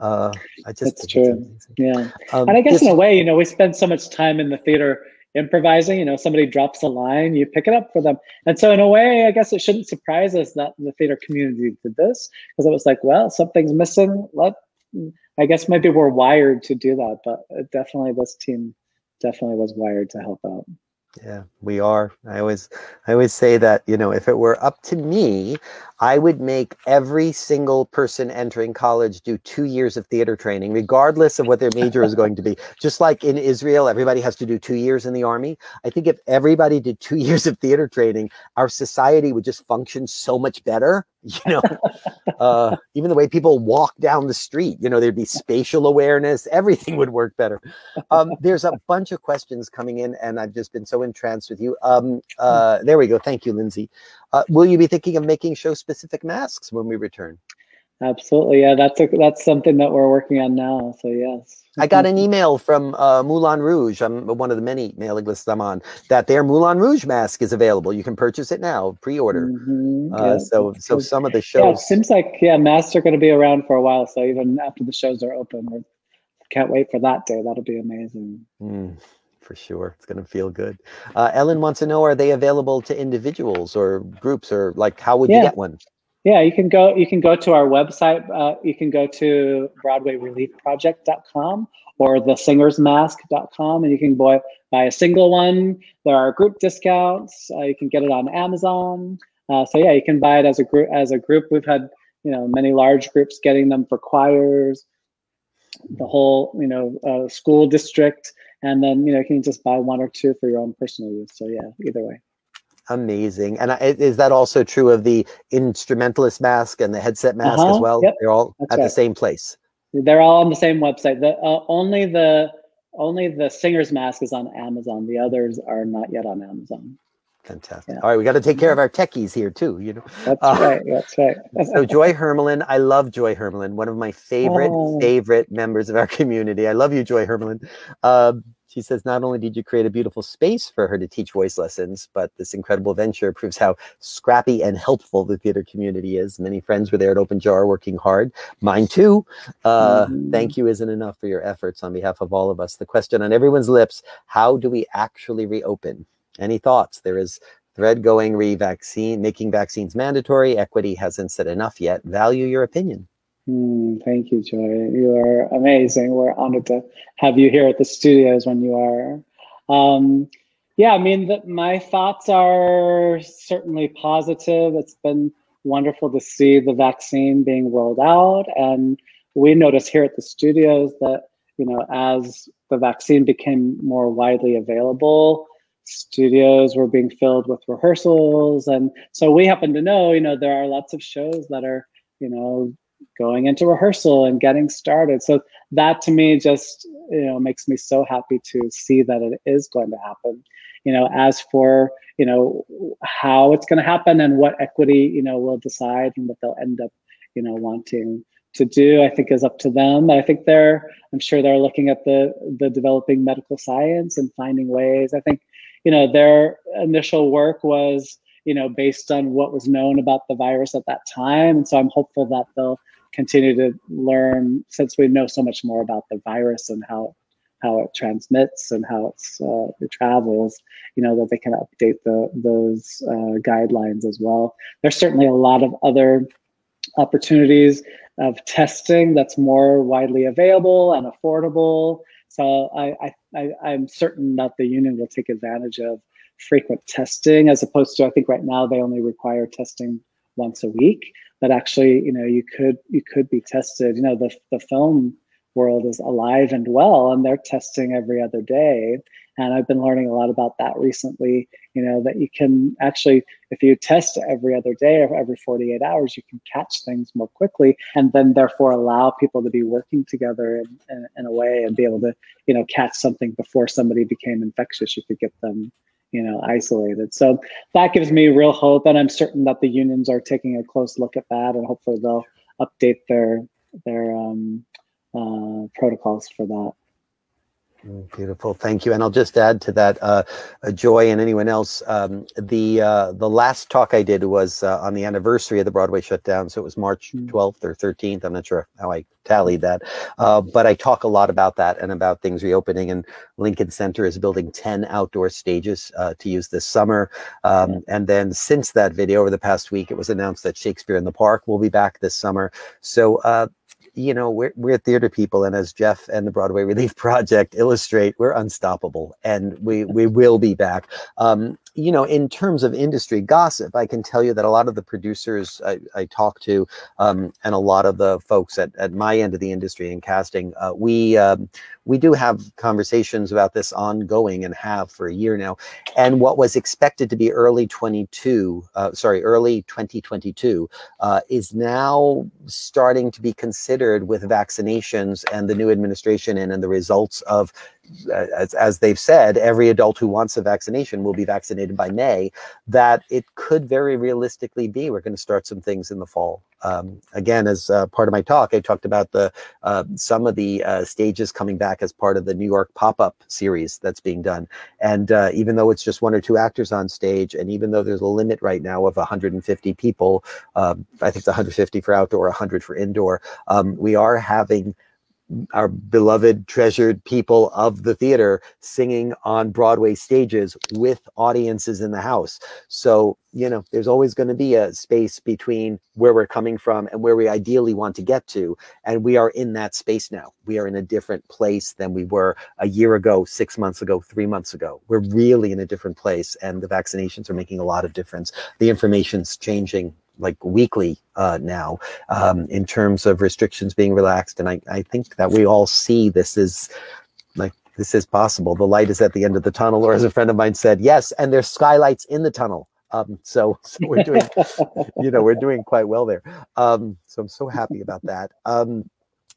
Uh, I just that's true. Yeah, um, and I guess this, in a way, you know, we spend so much time in the theater improvising. You know, somebody drops a line, you pick it up for them, and so in a way, I guess it shouldn't surprise us that the theater community did this because it was like, well, something's missing. Let I guess maybe we're wired to do that, but definitely this team definitely was wired to help out. Yeah, we are. I always I always say that, you know, if it were up to me, I would make every single person entering college do 2 years of theater training regardless of what their major is going to be. (laughs) Just like in Israel everybody has to do 2 years in the army. I think if everybody did 2 (laughs) years of theater training, our society would just function so much better (laughs) you know? Uh, even the way people walk down the street you know there'd be spatial awareness everything would work better. Um, there's a bunch of questions coming in and i've just been so entranced with you. Um, uh, there we go. Thank you lindsay uh, will you be thinking of making show specific masks when we return Absolutely, yeah. That's a, that's something that we're working on now. So yes. I got an email from uh, Moulin Rouge. I'm one of the many mailing lists I'm on. That their Moulin Rouge mask is available. You can purchase it now, pre-order. Mm-hmm. Uh, yeah, so, so some of the shows. Yeah, seems like yeah, masks are going to be around for a while. So even after the shows are open, we can't wait for that day. That'll be amazing. Mm, for sure, it's going to feel good. Uh, Ellen wants to know: Are they available to individuals or groups, or like how would yeah. you get one? Yeah, you can go. You can go to our website. Uh, you can go to BroadwayReliefProject.com or thesingersmask.com, and you can buy buy a single one. There are group discounts. Uh, you can get it on Amazon. Uh, so yeah, you can buy it as a group. As a group, we've had you know many large groups getting them for choirs, the whole you know uh, school district, and then you know you can just buy one or two for your own personal use. So yeah, either way. Amazing. And is that also true of the instrumentalist mask and the headset mask uh-huh. as well? Yep. They're all That's at right. the same place. They're all on the same website. The uh, only the only the singer's mask is on Amazon. The others are not yet on Amazon. Fantastic. Yeah. All right, we got to take care of our techies here too. You know. That's uh, right. That's right. (laughs) so Joy Hermalyn, I love Joy Hermalyn, one of my favorite oh. favorite members of our community. I love you, Joy Hermalyn. Um, she says, not only did you create a beautiful space for her to teach voice lessons, but this incredible venture proves how scrappy and helpful the theater community is. Many friends were there at Open Jar working hard. Mine too. Uh, mm-hmm. Thank you isn't enough for your efforts on behalf of all of us. The question on everyone's lips, how do we actually reopen? Any thoughts? There is thread going re-vaccine, making vaccines mandatory. Equity hasn't said enough yet. Value your opinion. Mm, thank you, Joy. You are amazing. We're honored to have you here at the studios when you are. Um, yeah, I mean, the, my thoughts are certainly positive. It's been wonderful to see the vaccine being rolled out. And we noticed here at the studios that, you know, as the vaccine became more widely available, studios were being filled with rehearsals. And so we happen to know, you know, there are lots of shows that are, you know, going into rehearsal and getting started. So that to me just you know makes me so happy to see that it is going to happen. You know, as for you know how it's going to happen and what equity you know will decide and what they'll end up you know wanting to do, I think is up to them. I think they're I'm sure they're looking at the the developing medical science and finding ways. I think you know their initial work was you know based on what was known about the virus at that time and so i'm hopeful that they'll continue to learn since we know so much more about the virus and how how it transmits and how uh, it travels, you know, that they can update the, those uh, guidelines as well. There's certainly a lot of other opportunities of testing that's more widely available and affordable. So I, I, I, am certain that the union will take advantage of frequent testing as opposed to, I think right now they only require testing once a week. But actually you know you could you could be tested. You know the, the film world is alive and well and they're testing every other day. And i've been learning a lot about that recently you know that you can actually if you test every other day or every 48 hours you can catch things more quickly and then therefore allow people to be working together in, in, in a way and be able to you know catch something before somebody became infectious. You could get them you know isolated. So that gives me real hope and i'm certain that the unions are taking a close look at that and hopefully they'll update their their um, uh, protocols for that beautiful, thank you. And I'll just add to that, uh, uh, Joy and anyone else. Um, the uh, the last talk I did was uh, on the anniversary of the Broadway shutdown, so it was March mm. twelfth or thirteenth. I'm not sure how I tallied that, uh, but I talk a lot about that and about things reopening. And Lincoln Center is building ten outdoor stages uh, to use this summer. Um, and then since that video, over the past week, it was announced that Shakespeare in the Park will be back this summer. So you know, we're, we're theater people, and as Jeff and the Broadway Relief (laughs) Project illustrate, we're unstoppable, and we we will be back. Um, you know, in terms of industry gossip, I can tell you that a lot of the producers I, I talk to, um, and a lot of the folks at, at my end of the industry in casting, uh, we um, we do have conversations about this ongoing and have for a year now. And what was expected to be early 22, uh, sorry, early 2022, uh, is now starting to be considered with vaccinations and the new administration in and the results of as, as they've said, every adult who wants a vaccination will be vaccinated by May, that it could very realistically be we're going to start some things in the fall. Um, again, as uh, part of my talk, I talked about the uh, some of the uh, stages coming back as part of the New York pop-up series that's being done. And uh, even though it's just one or two actors on stage, and even though there's a limit right now of 150 people, um, I think it's 150 for outdoor, 100 for indoor, um, we are having our beloved, treasured people of the theater singing on Broadway stages with audiences in the house. So, you know, there's always going to be a space between where we're coming from and where we ideally want to get to. And we are in that space now. We are in a different place than we were a year ago, six months ago, three months ago. We're really in a different place, and the vaccinations are making a lot of difference. The information's changing like weekly uh, now um, in terms of restrictions being relaxed. And I, I think that we all see this is like this is possible. The light is at the end of the tunnel, or as a friend of mine said, yes, and there's skylights in the tunnel. Um, so, (laughs) so we're doing, you know, we're doing quite well there. Um, so I'm so happy about that. Um,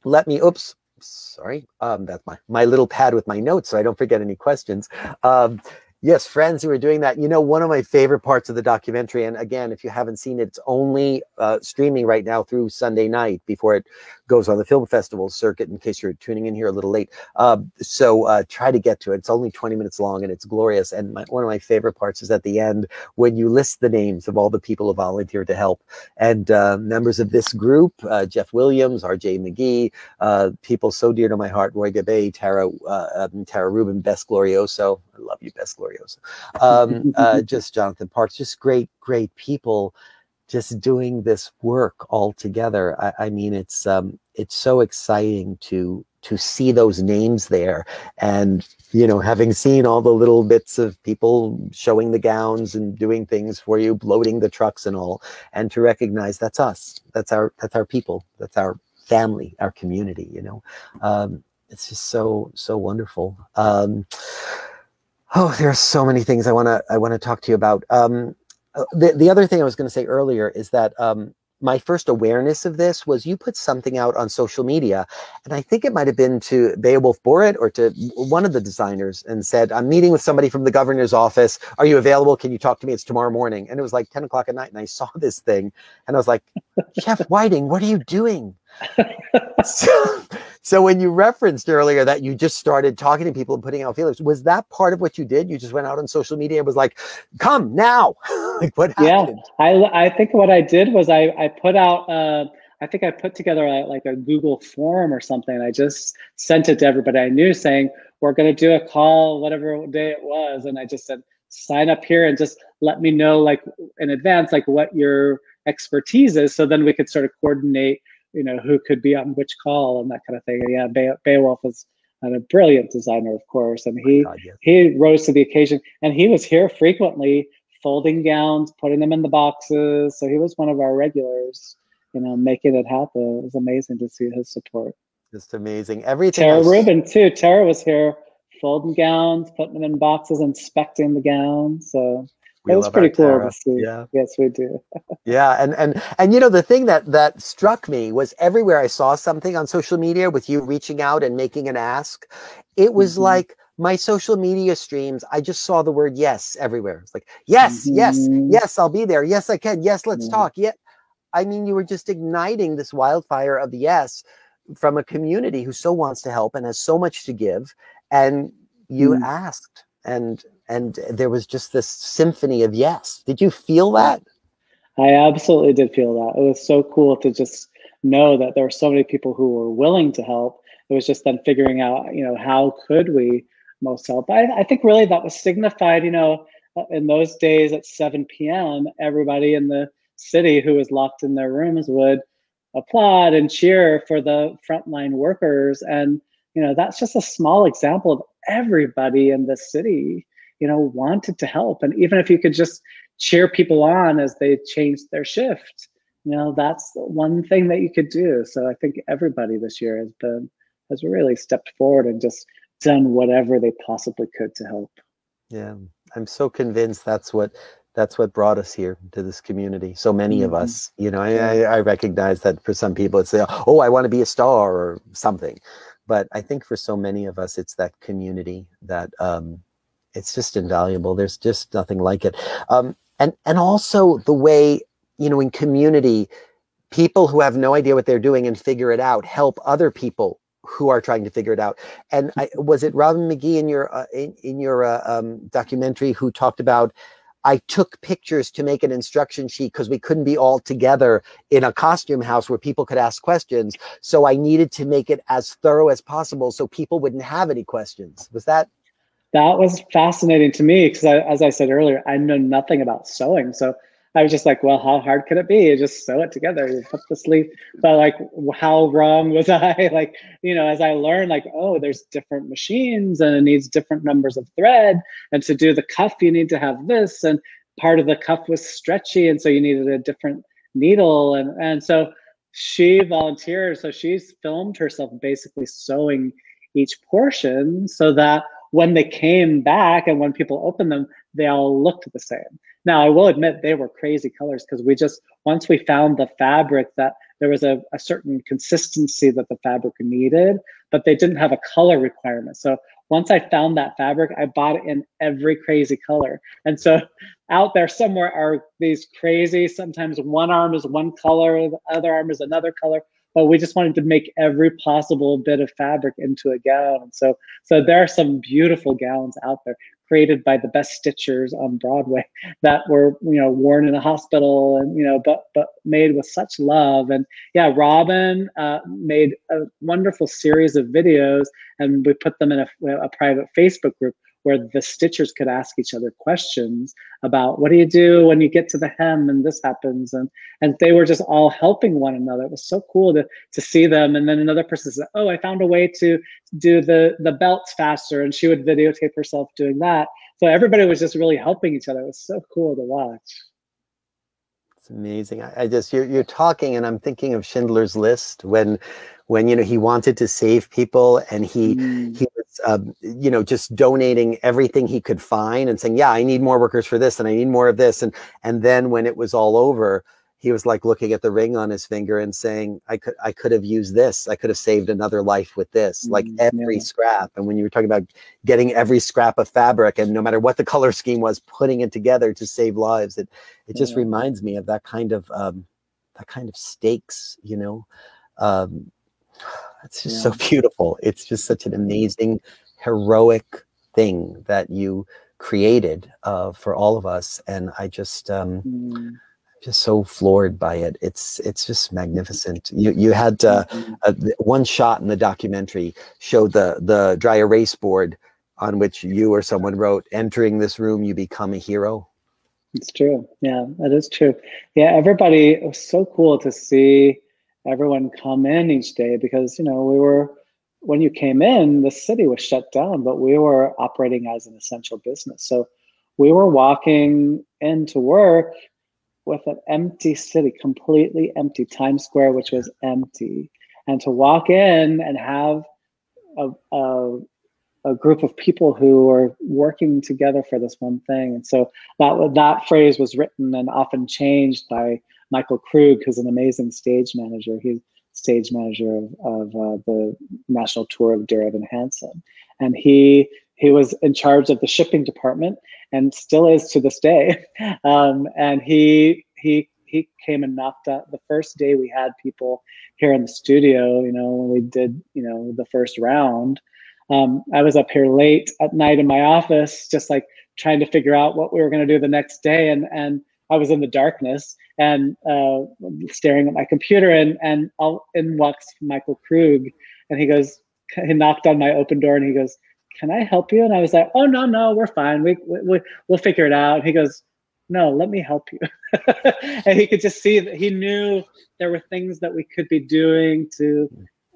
let me, oops, sorry. Um, that's my, my little pad with my notes so I don't forget any questions. Um, Yes, friends who are doing that. You know, one of my favorite parts of the documentary, and again, if you haven't seen it, it's only uh, streaming right now through Sunday night before it goes on the film festival circuit. In case you're tuning in here a little late, uh, so uh, try to get to it. It's only 20 minutes long, and it's glorious. And my, one of my favorite parts is at the end when you list the names of all the people who volunteered to help, and uh, members of this group: uh, Jeff Williams, R.J. McGee, uh, people so dear to my heart: Roy Gabay, Tara, um, Tara Rubin, Bess Glorioso. I love you, Bess Glorioso. Um, uh, (laughs) just Jonathan Parks, just great, great people just doing this work all together. I, I mean, it's um, it's so exciting to to see those names there and you know having seen all the little bits of people showing the gowns and doing things for you loading the trucks and all and to recognize that's us that's our that's our people that's our family our community you know um, it's just so so wonderful um, Oh, there are so many things I want to I want to talk to you about. Um, the the other thing I was going to say earlier is that um, my first awareness of this was you put something out on social media, and I think it might have been to Beowulf Borit or to one of the designers, and said, "I'm meeting with somebody from the governor's office. Are you available? Can you talk to me? It's tomorrow morning." And it was like 10 o'clock at night, and I saw (laughs) this thing, and I was like, "Jeff Whiting, what are you doing?" (laughs) so, so when you referenced earlier that you just started talking to people and putting out feelers, was that part of what you did? You just went out on social media and was like, "Come now!" (laughs) like what happened? Yeah, I I think what I did was I I put out. Uh, I think I put together a, like a Google form or something. I just sent it to everybody I knew, saying we're going to do a call, whatever day it was, and I just said sign up here and just let me know like in advance like what your expertise is, so then we could sort of coordinate you know who could be on which call and that kind of thing. And Yeah, Be- Beowulf is and a brilliant designer, of course, and oh he God, yes. he rose to the occasion, and he was here frequently, folding gowns, putting them in the boxes. So he was one of our regulars, you know, making it happen. It was amazing to see his support. Just amazing. Everything. Tara Rubin too. Tara was here, folding gowns, putting them in boxes, inspecting the gowns. So we it was pretty cool to see. Yeah. Yes, we do. (laughs) yeah, and and and you know the thing that that struck me was everywhere I saw something on social media with you reaching out and making an ask, it was mm-hmm. like my social media streams, I just saw the word yes everywhere. It's like, yes, mm-hmm. yes, yes, I'll be there. Yes, I can. Yes, let's mm-hmm. talk. Yeah. I mean, you were just igniting this wildfire of the yes from a community who so wants to help and has so much to give. And you mm. asked and and there was just this symphony of yes. Did you feel that? I absolutely did feel that. It was so cool to just know that there were so many people who were willing to help. It was just then figuring out, you know, how could we most help. I, I think really that was signified, you know, uh, in those days at 7 p.m., everybody in the city who was locked in their rooms would applaud and cheer for the frontline workers. And, you know, that's just a small example of everybody in the city you know wanted to help. And even if you could just cheer people on as they changed their shift you know that's one thing that you could do. So i think everybody this year has been has really stepped forward and just done whatever they possibly could to help. Yeah i'm so convinced that's what that's what brought us here to this community so many mm-hmm. of us. You know I, I, I recognize that for some people it's the oh i want to be a star or something. But I think for so many of us, it's that community that um, it's just invaluable. There's just nothing like it. Um, and and also the way you know in community, people who have no idea what they're doing and figure it out help other people who are trying to figure it out. And I, was it Robin McGee in your uh, in, in your uh, um, documentary who talked about I took pictures to make an instruction sheet because we couldn't be all together in a costume house where people could ask questions. So I needed to make it as thorough as possible so people wouldn't have any questions. Was that? That was fascinating to me because, as I said earlier, I know nothing about sewing. So I was just like, well, how hard could it be? You just sew it together, you put the sleeve. But like, how wrong was (laughs) I? like, you know, as I learned, like, oh, there's different machines and it needs different numbers of thread. And to do the cuff, you need to have this. And part of the cuff was stretchy. And so you needed a different needle. And, and so she volunteered. So she's filmed herself basically sewing each portion so that when they came back and when people opened them, they all looked the same. Now, I will admit they were crazy colors because we just, once we found the fabric that there was a, a certain consistency that the fabric needed, but they didn't have a color requirement. So once I found that fabric, I bought it in every crazy color. And so (laughs) out there somewhere are these crazy, sometimes one arm is one color, the other arm is another color but we just wanted to make every possible bit of fabric into a gown. And so, so there are some beautiful gowns out there created by the best stitchers on Broadway (laughs) that were, you know, worn in a hospital and, you know, but, but made with such love. And yeah, Robin uh, made a wonderful series of videos and we put them in a, a private Facebook group where the stitchers could ask each other questions about what do you do when you get to the hem and this happens? And and they were just all helping one another. It was so cool to to see them. And then another person said oh i found a way to do the the belts faster. And she would videotape herself doing that. So everybody was just really helping each other. It was so cool to watch it's amazing i, I just you're, you're talking and i'm thinking of schindler's list when when you know he wanted to save people and he mm. he was um, you know just donating everything he could find and saying yeah i need more workers for this and i need more of this and and then when it was all over he was like looking at the ring on his finger and saying i could i could have used this i could have saved another life with this mm, like every yeah. scrap and when you were talking about getting every scrap of fabric and no matter what the color scheme was putting it together to save lives it it just yeah. reminds me of that kind of um that kind of stakes you know um it's just yeah. so beautiful. It's just such an amazing, heroic thing that you created uh, for all of us, and I just. Um, mm. Just so floored by it. It's it's just magnificent. You you had uh, mm-hmm. one shot in the documentary showed the the dry erase board on which you or someone wrote, "Entering this room, you become a hero." It's true. Yeah, that is true. Yeah, everybody. It was so cool to see everyone come in each day because you know we were when you came in the city was shut down but we were operating as an essential business so we were walking into work with an empty city completely empty times square which was empty and to walk in and have a, a, a group of people who are working together for this one thing and so that that phrase was written and often changed by Michael Krug, who's an amazing stage manager. He's stage manager of, of uh, the national tour of Dear Evan Hansen. And he he was in charge of the shipping department and still is to this day. (laughs) Um, and he he he came and knocked out the first day we had people here in the studio, you know, when we did, you know, the first round. Um, I was up here late at night in my office, just like trying to figure out what we were going to do the next day. And and I was in the darkness and uh, staring at my computer, and and all, in walks Michael Krug, and he goes, he knocked on my open door, and he goes, "Can I help you?" And I was like, "Oh no, no, we're fine. We we we'll figure it out." He goes, "No, let me help you," (laughs) and he could just see that he knew there were things that we could be doing to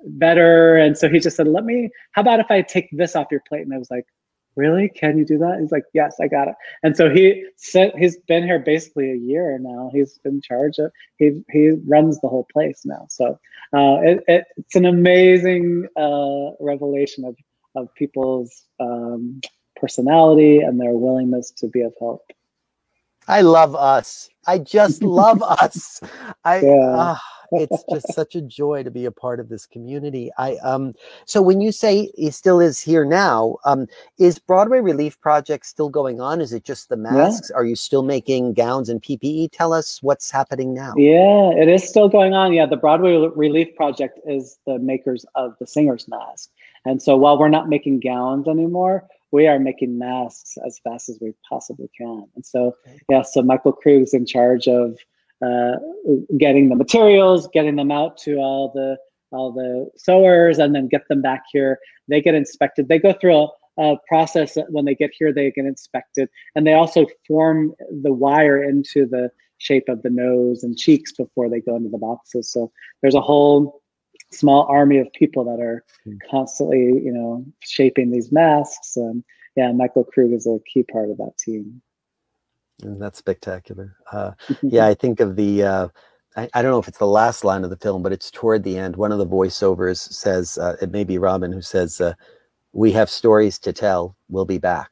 better, and so he just said, "Let me. How about if I take this off your plate?" And I was like, really can you do that he's like yes i got it and so he said he's been here basically a year now he's in charge of he he runs the whole place now so uh, it, it, it's an amazing uh, revelation of of people's um, personality and their willingness to be of help i love us i just (laughs) love us i yeah. uh, it's just such a joy to be a part of this community. I um so when you say he still is here now, um is Broadway Relief Project still going on? Is it just the masks? Yeah. Are you still making gowns and PPE? Tell us what's happening now. Yeah, it is still going on. Yeah, the Broadway Relief Project is the makers of the singer's mask. And so while we're not making gowns anymore, we are making masks as fast as we possibly can. And so, yeah, so Michael Krug's in charge of uh, getting the materials, getting them out to all the all the sewers, and then get them back here. They get inspected. They go through a, a process when they get here. They get inspected, and they also form the wire into the shape of the nose and cheeks before they go into the boxes. So there's a whole small army of people that are hmm. constantly, you know, shaping these masks. And yeah, Michael Krug is a key part of that team. And that's spectacular. Uh, (laughs) yeah, I think of the. Uh, I, I, don't know if it's the last line of the film, but it's toward the end. One of the voiceovers says, uh, "It may be Robin who says, uh, we have stories to tell. We'll be back."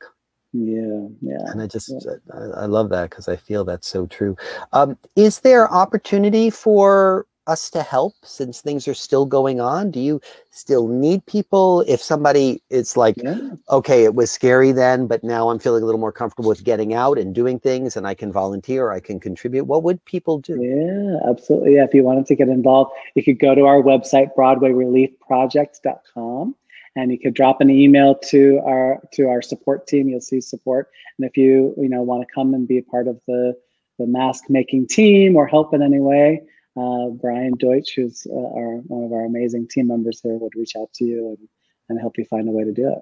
Yeah, yeah. And I just, yeah. I, I, love that because I feel that's so true. Um, is there opportunity for us to help since things are still going on? Do you still need people? If somebody, it's like, yeah. okay, it was scary then, but now I'm feeling a little more comfortable with getting out and doing things and I can volunteer, I can contribute. What would people do? Yeah, absolutely. Yeah, if you wanted to get involved, you could go to our website, BroadwayReliefProject.com and you could drop an email to our to our support team you'll see support and if you you know want to come and be a part of the the mask making team or help in any way uh, Brian Deutsch, who's uh, our, one of our amazing team members here, would reach out to you and, and help you find a way to do it.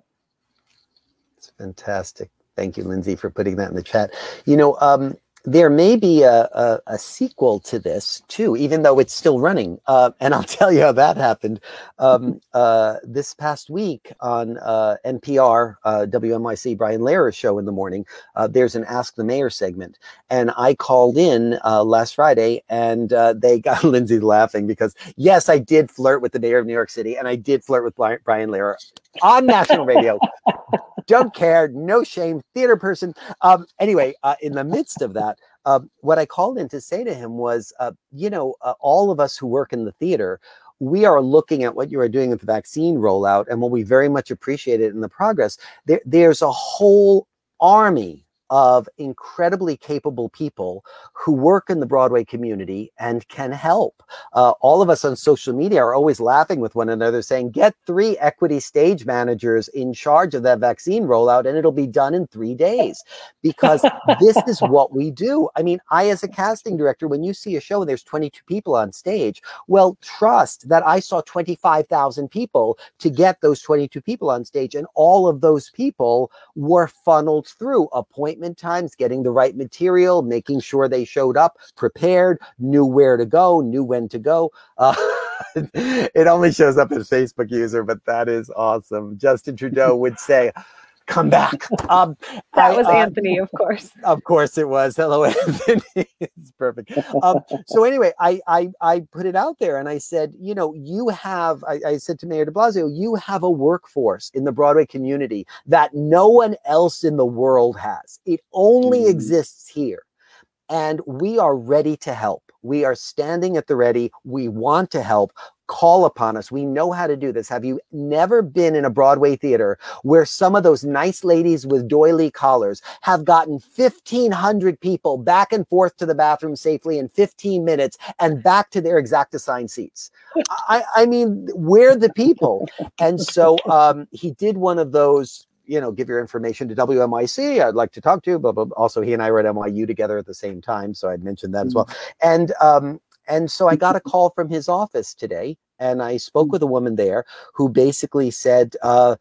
It's fantastic. Thank you, Lindsay, for putting that in the chat. You know, um, there may be a, a, a, sequel to this too, even though it's still running. Uh, and I'll (laughs) tell you how that happened. Um, (laughs) uh, this past week on uh, NPR, uh, WNYC, Brian Lehrer's show in the morning, uh, there's an Ask the Mayor segment. And I called in uh, last Friday and they got (laughs) Lindsay laughing because, yes, I did flirt with the mayor of New York City and I did flirt with Brian, Brian Lehrer on national radio. Don't care, no shame, theater person. Um, anyway, uh, in the midst of that, uh, what I called in to say to him was, uh, you know, uh, all of us who work in the theater, we are looking at what you are doing with the vaccine rollout, and while we very much appreciate it in the progress, there, there's a whole army of incredibly capable people who work in the Broadway community and can help. Uh, all of us on social media are always laughing with one another, saying, Get three equity stage managers in charge of that vaccine rollout, and it'll be done in three days. Because this is (laughs) what we do. I mean, I, as a casting director, when you see a show and there's 22 people on stage, well, trust that I saw 25,000 people to get those 22 people on stage, and all of those people were funneled through times, getting the right material, making sure they showed up prepared, knew where to go, knew when to go. Uh, (laughs) it only shows up as Facebook user, but that is awesome. Justin Trudeau would say, come back. (laughs) Um, that I, was uh, Anthony, of course. (laughs) Of course it was. Hello, (laughs) Anthony. it's perfect. Um, so anyway, I, I I put it out there and I said, you know, you have. I, I said to Mayor De Blasio, you have a workforce in the Broadway community that no one else in the world has. It only mm. exists here, and we are ready to help. We are standing at the ready. We want to help call upon us. We know how to do this. Have you never been in a Broadway theater where some of those nice ladies with doily collars have gotten 1,500 people back and forth to the bathroom safely in 15 minutes and back to their exact assigned seats? I, I mean, we're the people. And (laughs) so um, he did one of those you know, give your information to WNYC. I'd like to talk to you. But, also, he and I were at NYU together at the same time, so I'd mentioned that mm-hmm. as well. And um, and so I got a call from his office today, and I spoke with a woman there who basically said, uh,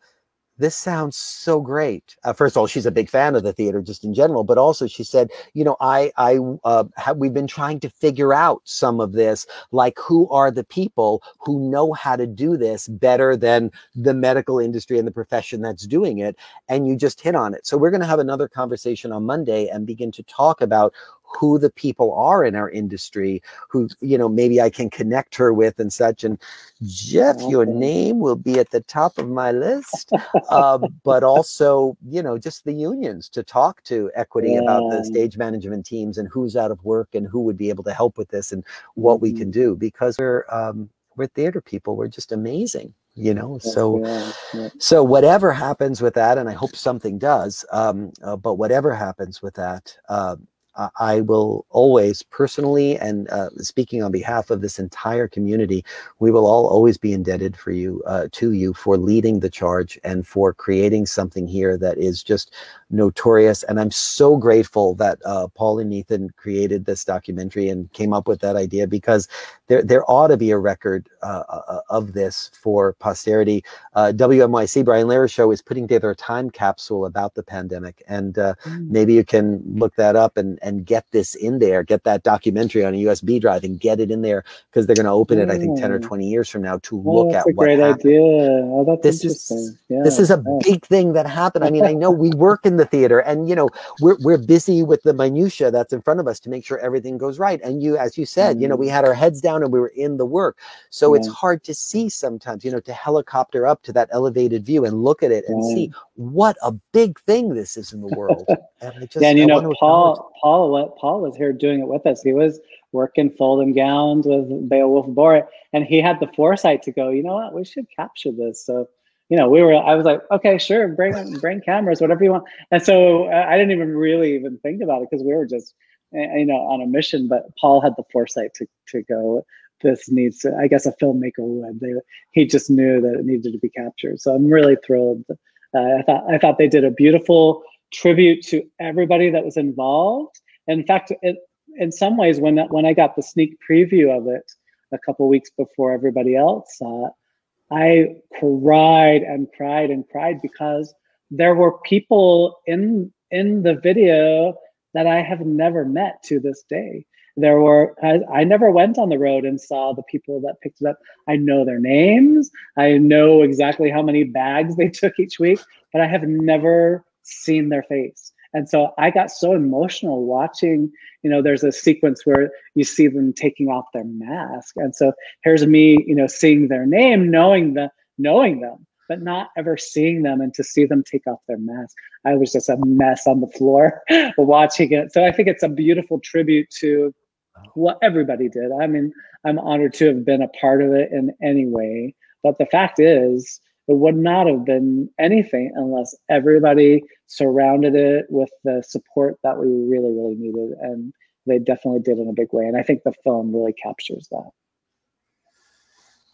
this sounds so great. Uh, first of all, she's a big fan of the theater just in general, but also she said, you know, I, I, uh, have, we've been trying to figure out some of this, like who are the people who know how to do this better than the medical industry and the profession that's doing it. And you just hit on it. So we're going to have another conversation on Monday and begin to talk about who the people are in our industry who you know maybe i can connect her with and such and jeff your name will be at the top of my list (laughs) uh, but also you know just the unions to talk to equity yeah. about the stage management teams and who's out of work and who would be able to help with this and what mm-hmm. we can do because we're um, we're theater people we're just amazing you know so yeah, yeah. so whatever happens with that and i hope something does um, uh, but whatever happens with that uh, I will always personally and uh, speaking on behalf of this entire community, we will all always be indebted for you uh, to you for leading the charge and for creating something here that is just notorious. And I'm so grateful that uh, Paul and Ethan created this documentary and came up with that idea because there, there ought to be a record uh, uh, of this for posterity. Uh, WNYC, Brian Lehrer Show, is putting together a time capsule about the pandemic. And uh, mm. maybe you can look that up and, and get this in there, get that documentary on a USB drive and get it in there because they're going to open it, I think, 10 or 20 years from now to oh, look at what great happened. idea. Oh, that's this Is, yeah, this is a yeah. big thing that happened. I mean, I know we work in the theater and, you know, we're, we're busy with the minutia that's in front of us to make sure everything goes right. And you, as you said, mm. you know, we mm-hmm. had our heads down and we were in the work. So yeah. it's hard to see sometimes, you know, to helicopter up to that elevated view and look at it and see what a big thing this is in the world. (laughs) And just, yeah, and you I know, Paul, Paul, Paul was here doing it with us. He was working folding gowns with Beowulf Bor, and he had the foresight to go, you know what, we should capture this. So you know, we were, I was like, okay, sure, bring, bring cameras, whatever you want. And so uh, I didn't even really even think about it because we were just, you know, on a mission, but Paul had the foresight to, to go, this needs to, I guess a filmmaker would, they, he just knew that it needed to be captured. So I'm really thrilled. Uh, I thought, I thought they did a beautiful tribute to everybody that was involved. in fact, it, in some ways, when, that, when I got the sneak preview of it a couple weeks before everybody else saw it, I cried and cried and cried because there were people in in the video that I have never met to this day. There were I, I, never went on the road and saw the people that picked it up. I know their names. I know exactly how many bags they (laughs) took each week, but I have never seen their face. And so I got so emotional watching, you know, there's a sequence where you see them taking off their mask. And so here's me, you know, seeing their name, knowing the knowing them, but not ever seeing them and to see them take off their mask. I was just a mess on the floor (laughs) watching it. So I think it's a beautiful tribute to what everybody did. I mean, I'm honored to have been a part of it in any way. But the fact is, it would not have been anything unless everybody surrounded it with the support that we really, really needed. And they definitely did in a big way. And I think the film really captures that.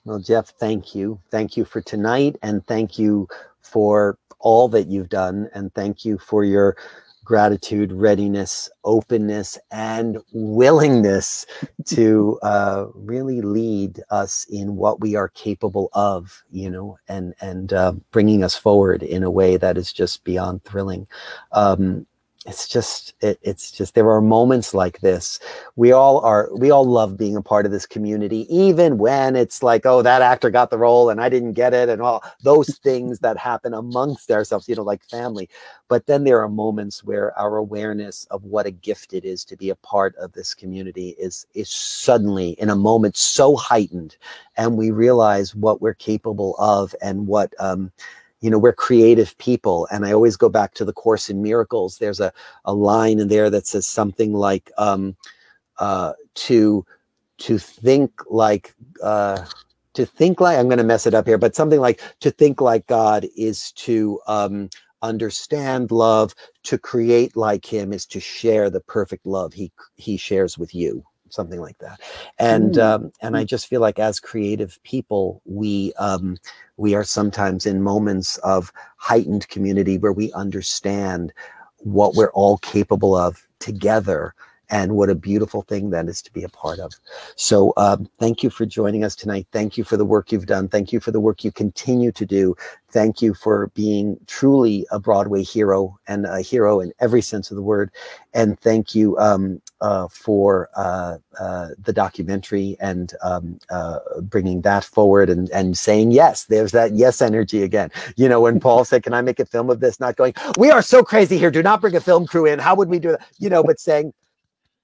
Well, Jeff, thank you. Thank you for tonight. And thank you for all that you've done. And thank you for your gratitude, readiness, openness, and willingness to (laughs) uh, really lead us in what we are capable of, you know, and and uh, bringing us forward in a way that is just beyond thrilling. Um, it's just it, it's just there are moments like this. We all are we all love being a part of this community even when it's like oh that actor got the role and i didn't get it and all those (laughs) things that happen amongst ourselves you know like family. But then there are moments where our awareness of what a gift it is to be a part of this community is is suddenly in a moment so heightened. And we realize what we're capable of and what um you know we're creative people and i always go back to the course in miracles. There's a, a line in there that says something like um, uh, to to think like uh, to think like i'm going to mess it up here but something like to think like god is to um, understand love to create like him is to share the perfect love he he shares with you something like that and mm. um, and i just feel like as creative people we um, we are sometimes in moments of heightened community where we understand what we're all capable of together and what a beautiful thing that is to be a part of. So um, thank you for joining us tonight. Thank you for the work you've done. Thank you for the work you continue to do. Thank you for being truly a Broadway hero and a hero in every sense of the word. And thank you um, uh, for uh, uh, the documentary and um, uh, bringing that forward and, and saying yes. There's that yes energy again. You know, when Paul said, Can I make a film of this? Not going, We are so crazy here. Do not bring a film crew in. How would we do that? You know, but saying,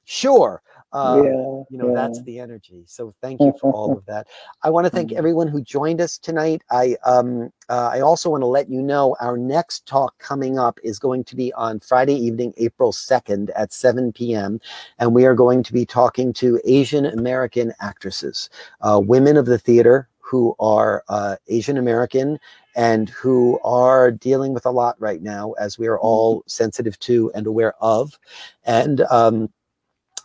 Sure. Uh, yeah, you know, yeah. that's the energy. So thank you for all (laughs) of that. I want to thank everyone who joined us tonight. I um uh, I also want to let you know our next talk coming up is going to be on Friday evening, April 2nd at 7 p.m. And we are going to be talking to Asian American actresses, uh, women of the theater who are uh, Asian American and who are dealing with a lot right now, as we are all sensitive to and aware of. And um,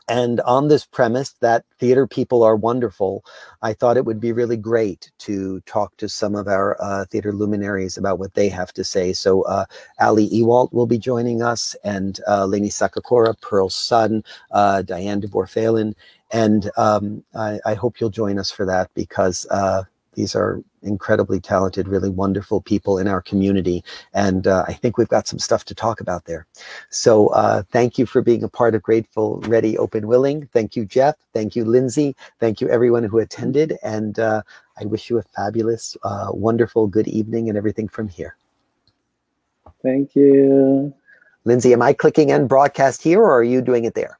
and on this premise that theater people are wonderful, I thought it would be really great to talk to some of our uh, theater luminaries about what they have to say. So uh, Ali Ewoldt will be joining us, and uh, Lainie Sakakura, Pearl Sun, uh, Diane DeBoer Phelan, and um, I, I, hope you'll join us for that because uh, these are incredibly talented, really wonderful people in our community. And uh, I think we've got some stuff to talk about there. So uh, thank you for being a part of Grateful, Ready, Open, Willing. Thank you, Jeff. Thank you, Lindsay. Thank you, everyone who attended. And uh, I wish you a fabulous, uh, wonderful, good evening and everything from here. Thank you. Lindsay, am I clicking end broadcast here or are you doing it there?